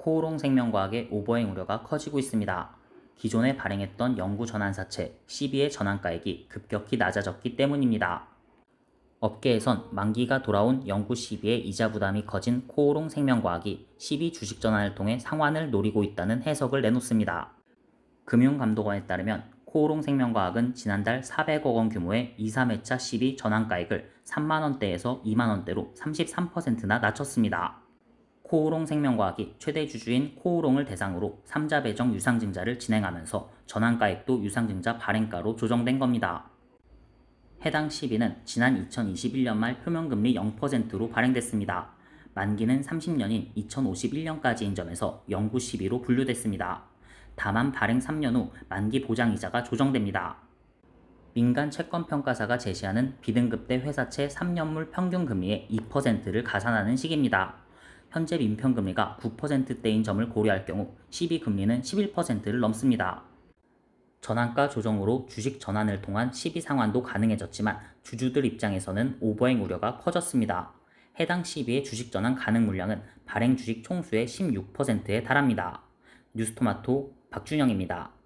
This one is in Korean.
코오롱 생명과학의 오버행 우려가 커지고 있습니다. 기존에 발행했던 연구 전환사채 12의 전환가액이 급격히 낮아졌기 때문입니다. 업계에선 만기가 돌아온 연구 12의 이자 부담이 커진 코오롱 생명과학이 12 주식 전환을 통해 상환을 노리고 있다는 해석을 내놓습니다. 금융감독원에 따르면 코오롱 생명과학은 지난달 400억 원 규모의 2, 3회차 12 전환가액을 3만원대에서 2만원대로 33%나 낮췄습니다. 코오롱 생명과학이 최대 주주인 코오롱을 대상으로 3자 배정 유상증자를 진행하면서 전환가액도 유상증자 발행가로 조정된 겁니다. 해당 시비는 지난 2021년 말 표명금리 0%로 발행됐습니다. 만기는 30년인 2051년까지인 점에서 영구 시비로 분류됐습니다. 다만 발행 3년 후 만기 보장이자가 조정됩니다. 민간 채권평가사가 제시하는 비등급대 회사채 3년물 평균 금리의 2%를 가산하는 식입니다. 현재 민평금리가 9%대인 점을 고려할 경우 12금리는 11%를 넘습니다. 전환가 조정으로 주식 전환을 통한 시비 상환도 가능해졌지만 주주들 입장에서는 오버행 우려가 커졌습니다. 해당 시비의 주식 전환 가능 물량은 발행 주식 총수의 16%에 달합니다. 뉴스토마토 박준영입니다.